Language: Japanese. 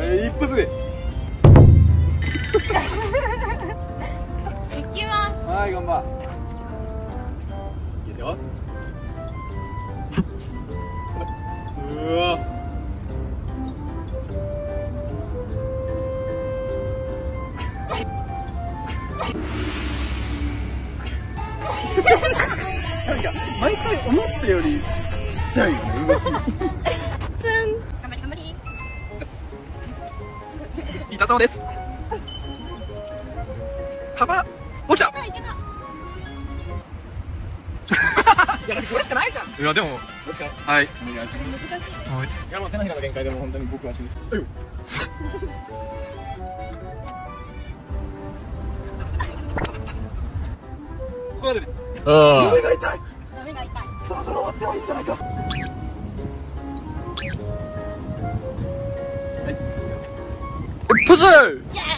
えー、一発で。いきます。はい頑張。いいですよ。うわ。なんか毎回思ったよりちっちゃいよね動き痛そうです。幅落ちたあいやこれしかないじゃん。いやでもはいお願いします難しい。ねはい。いやもう手のひらの限界でも本当に僕は死ぬここまでで。が痛い。目が痛い。そろそろ終わってもいいんじゃないか不是。Yeah!